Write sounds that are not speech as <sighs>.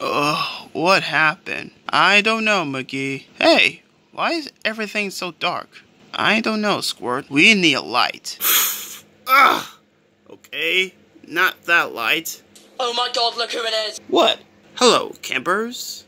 Ugh, what happened? I don't know, McGee. Hey, why is everything so dark? I don't know, Squirt. We need a light. <sighs> Ugh! Okay, not that light. Oh my god, look who it is! What? Hello, campers.